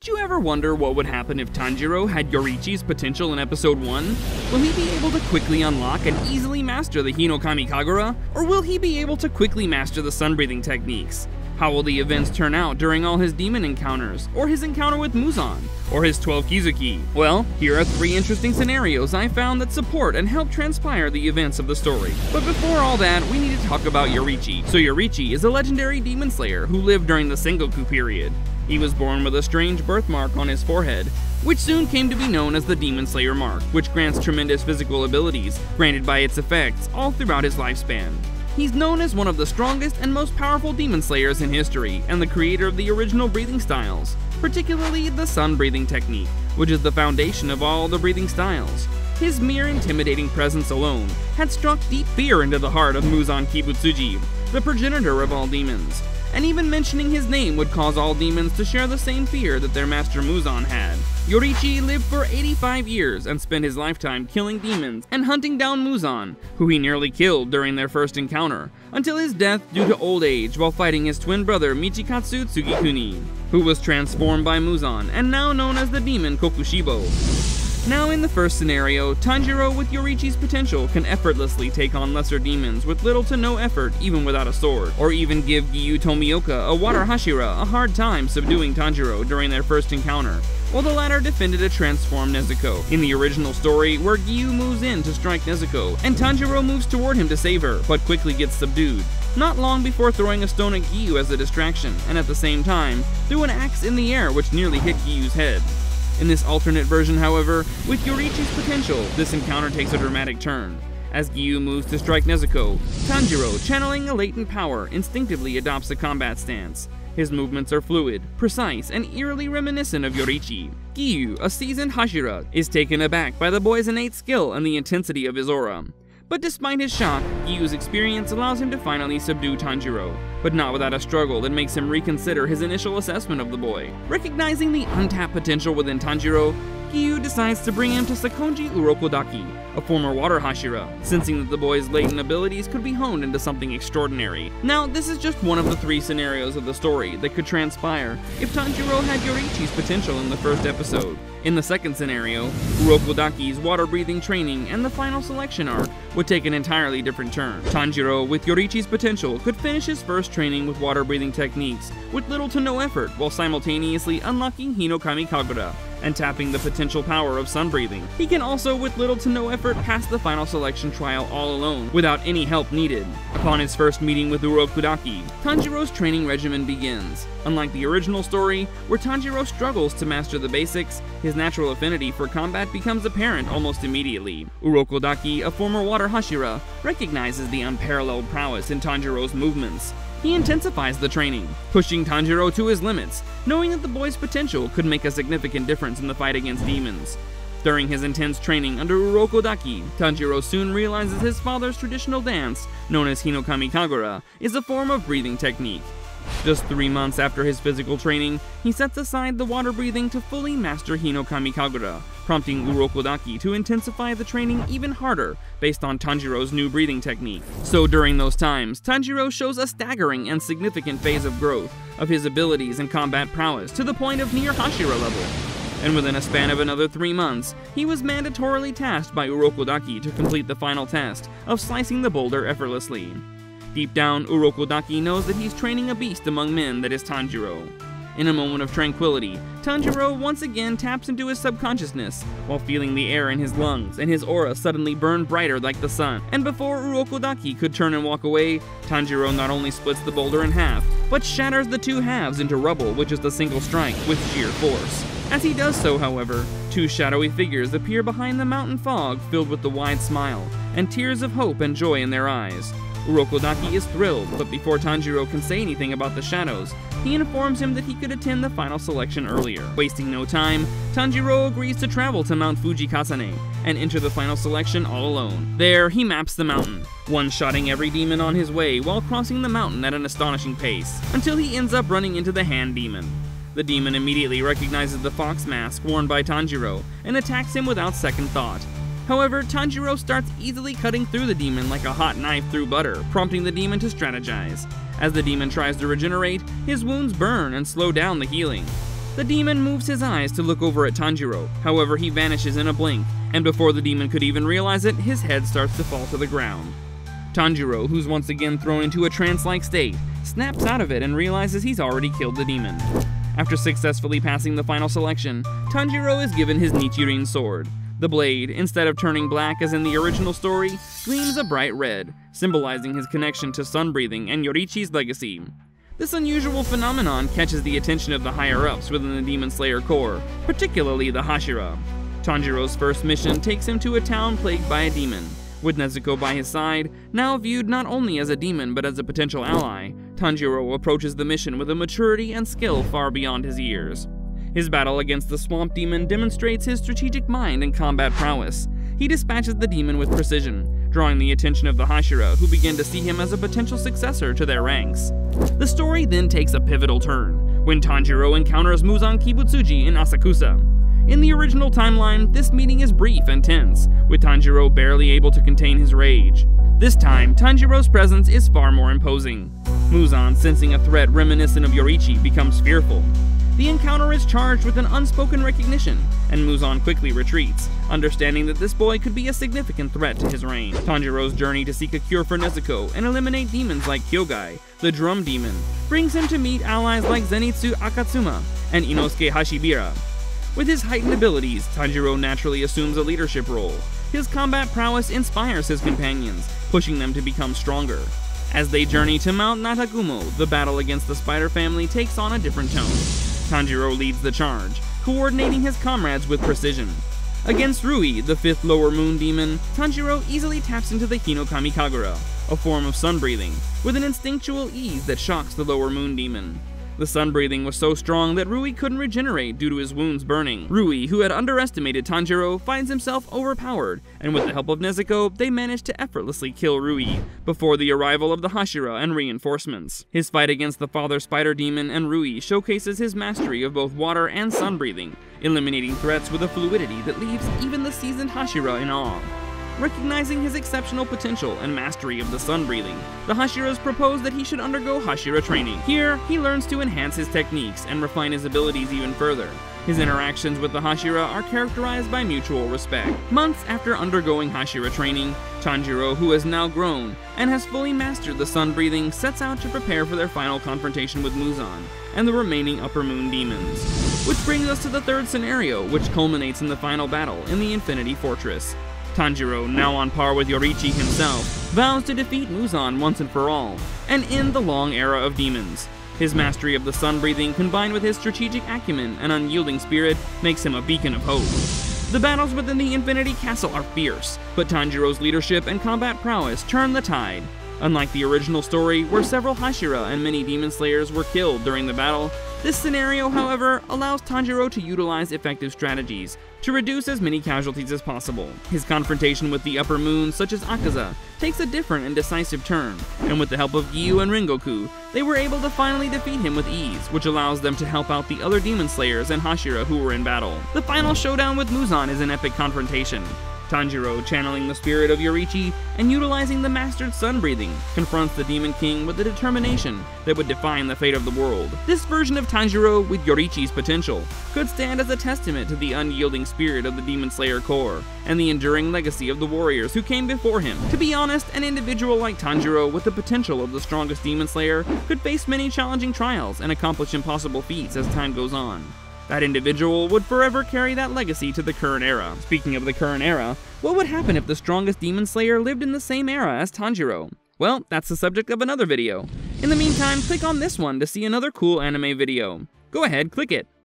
Did you ever wonder what would happen if Tanjiro had Yoriichi's potential in episode 1? Will he be able to quickly unlock and easily master the Hinokami Kagura? Or will he be able to quickly master the sun breathing techniques? How will the events turn out during all his demon encounters, or his encounter with Muzan, or his 12 Kizuki? Well, here are three interesting scenarios I found that support and help transpire the events of the story. But before all that, we need to talk about Yoriichi. So Yoriichi is a legendary demon slayer who lived during the Sengoku period. He was born with a strange birthmark on his forehead, which soon came to be known as the Demon Slayer Mark, which grants tremendous physical abilities, granted by its effects, all throughout his lifespan. He's known as one of the strongest and most powerful demon slayers in history, and the creator of the original breathing styles, particularly the sun breathing technique, which is the foundation of all the breathing styles. His mere intimidating presence alone had struck deep fear into the heart of Muzan Kibutsuji, the progenitor of all demons, and even mentioning his name would cause all demons to share the same fear that their master Muzan had. Yoriichi lived for 85 years and spent his lifetime killing demons and hunting down Muzan, who he nearly killed during their first encounter, until his death due to old age while fighting his twin brother Michikatsu Tsugikuni, who was transformed by Muzan and now known as the demon Kokushibo. Now in the first scenario, Tanjiro with Yoriichi's potential can effortlessly take on lesser demons with little to no effort even without a sword, or even give Giyu Tomioka, a water Hashira, a hard time subduing Tanjiro during their first encounter, while the latter defended a transformed Nezuko. In the original story, where Giyu moves in to strike Nezuko, and Tanjiro moves toward him to save her, but quickly gets subdued, not long before throwing a stone at Giyu as a distraction, and at the same time, threw an axe in the air which nearly hit Giyu's head. In this alternate version, however, with Yoriichi's potential, this encounter takes a dramatic turn. As Giyu moves to strike Nezuko, Tanjiro, channeling a latent power, instinctively adopts a combat stance. His movements are fluid, precise, and eerily reminiscent of Yoriichi. Giyu, a seasoned Hashira, is taken aback by the boy's innate skill and the intensity of his aura. But despite his shock, Giyu's experience allows him to finally subdue Tanjiro, but not without a struggle that makes him reconsider his initial assessment of the boy. Recognizing the untapped potential within Tanjiro, Giyu decides to bring him to Sakonji Urokodaki, a former water Hashira, sensing that the boy's latent abilities could be honed into something extraordinary. Now, this is just one of the three scenarios of the story that could transpire if Tanjiro had Yoriichi's potential in the first episode. In the second scenario, Urokodaki's water-breathing training and the final selection arc would take an entirely different turn. Tanjiro, with Yoriichi's potential, could finish his first training with water-breathing techniques with little to no effort while simultaneously unlocking Hinokami Kagura, and tapping the potential power of sun breathing. He can also, with little to no effort, pass the final selection trial all alone, without any help needed. Upon his first meeting with Urokodaki, Tanjiro's training regimen begins. Unlike the original story, where Tanjiro struggles to master the basics, his natural affinity for combat becomes apparent almost immediately. Urokodaki, a former water Hashira, recognizes the unparalleled prowess in Tanjiro's movements, he intensifies the training, pushing Tanjiro to his limits, knowing that the boy's potential could make a significant difference in the fight against demons. During his intense training under Urokodaki, Tanjiro soon realizes his father's traditional dance, known as Hinokami Kagura, is a form of breathing technique. Just three months after his physical training, he sets aside the water breathing to fully master Hinokami Kagura, prompting Urokodaki to intensify the training even harder based on Tanjiro's new breathing technique. So during those times, Tanjiro shows a staggering and significant phase of growth of his abilities and combat prowess to the point of near Hashira level. And within a span of another three months, he was mandatorily tasked by Urokodaki to complete the final test of slicing the boulder effortlessly. Deep down, Urokodaki knows that he's training a beast among men that is Tanjiro. In a moment of tranquility, Tanjiro once again taps into his subconsciousness while feeling the air in his lungs and his aura suddenly burn brighter like the sun. And before Urokodaki could turn and walk away, Tanjiro not only splits the boulder in half, but shatters the two halves into rubble which is the single strike with sheer force. As he does so, however, two shadowy figures appear behind the mountain fog filled with the wide smile and tears of hope and joy in their eyes. Urokodaki is thrilled, but before Tanjiro can say anything about the shadows, he informs him that he could attend the final selection earlier. Wasting no time, Tanjiro agrees to travel to Mount Fujikasane and enter the final selection all alone. There, he maps the mountain, one-shotting every demon on his way while crossing the mountain at an astonishing pace, until he ends up running into the hand demon. The demon immediately recognizes the fox mask worn by Tanjiro and attacks him without second thought. However, Tanjiro starts easily cutting through the demon like a hot knife through butter, prompting the demon to strategize. As the demon tries to regenerate, his wounds burn and slow down the healing. The demon moves his eyes to look over at Tanjiro, however, he vanishes in a blink, and before the demon could even realize it, his head starts to fall to the ground. Tanjiro, who's once again thrown into a trance like state, snaps out of it and realizes he's already killed the demon. After successfully passing the final selection, Tanjiro is given his Nichirin sword. The blade, instead of turning black as in the original story, gleams a bright red, symbolizing his connection to sun breathing and Yoriichi's legacy. This unusual phenomenon catches the attention of the higher-ups within the Demon Slayer Corps, particularly the Hashira. Tanjiro's first mission takes him to a town plagued by a demon. With Nezuko by his side, now viewed not only as a demon but as a potential ally, Tanjiro approaches the mission with a maturity and skill far beyond his years. His battle against the Swamp Demon demonstrates his strategic mind and combat prowess. He dispatches the demon with precision, drawing the attention of the Hashira, who begin to see him as a potential successor to their ranks. The story then takes a pivotal turn, when Tanjiro encounters Muzan Kibutsuji in Asakusa. In the original timeline, this meeting is brief and tense, with Tanjiro barely able to contain his rage. This time, Tanjiro's presence is far more imposing. Muzan, sensing a threat reminiscent of Yoriichi, becomes fearful. The encounter is charged with an unspoken recognition, and Muzan quickly retreats, understanding that this boy could be a significant threat to his reign. Tanjiro's journey to seek a cure for Nezuko and eliminate demons like Kyogai, the drum demon, brings him to meet allies like Zenitsu Agatsuma and Inosuke Hashibira. With his heightened abilities, Tanjiro naturally assumes a leadership role. His combat prowess inspires his companions, pushing them to become stronger. As they journey to Mount Natagumo, the battle against the Spider family takes on a different tone. Tanjiro leads the charge, coordinating his comrades with precision. Against Rui, the fifth lower moon demon, Tanjiro easily taps into the Hinokami Kagura, a form of sun breathing, with an instinctual ease that shocks the lower moon demon. The sun breathing was so strong that Rui couldn't regenerate due to his wounds burning. Rui, who had underestimated Tanjiro, finds himself overpowered, and with the help of Nezuko, they manage to effortlessly kill Rui, before the arrival of the Hashira and reinforcements. His fight against the father spider demon and Rui showcases his mastery of both water and sun breathing, eliminating threats with a fluidity that leaves even the seasoned Hashira in awe. Recognizing his exceptional potential and mastery of the sun breathing, the Hashiras propose that he should undergo Hashira training. Here, he learns to enhance his techniques and refine his abilities even further. His interactions with the Hashira are characterized by mutual respect. Months after undergoing Hashira training, Tanjiro, who has now grown and has fully mastered the sun breathing, sets out to prepare for their final confrontation with Muzan and the remaining Upper Moon demons. Which brings us to the third scenario, which culminates in the final battle in the Infinity Fortress. Tanjiro, now on par with Yoriichi himself, vows to defeat Muzan once and for all, and end the long era of demons. His mastery of the sun breathing combined with his strategic acumen and unyielding spirit makes him a beacon of hope. The battles within the Infinity Castle are fierce, but Tanjiro's leadership and combat prowess turn the tide. Unlike the original story, where several Hashira and many Demon Slayers were killed during the battle, this scenario, however, allows Tanjiro to utilize effective strategies to reduce as many casualties as possible. His confrontation with the Upper Moon, such as Akaza, takes a different and decisive turn, and with the help of Giyu and Rengoku, they were able to finally defeat him with ease, which allows them to help out the other Demon Slayers and Hashira who were in battle. The final showdown with Muzan is an epic confrontation, Tanjiro, channeling the spirit of Yoriichi and utilizing the mastered sun breathing, confronts the Demon King with a determination that would define the fate of the world. This version of Tanjiro, with Yoriichi's potential, could stand as a testament to the unyielding spirit of the Demon Slayer Corps, and the enduring legacy of the warriors who came before him. To be honest, an individual like Tanjiro, with the potential of the strongest Demon Slayer, could face many challenging trials and accomplish impossible feats as time goes on. That individual would forever carry that legacy to the current era. Speaking of the current era, what would happen if the strongest Demon Slayer lived in the same era as Tanjiro? Well, that's the subject of another video. In the meantime, click on this one to see another cool anime video. Go ahead, click it.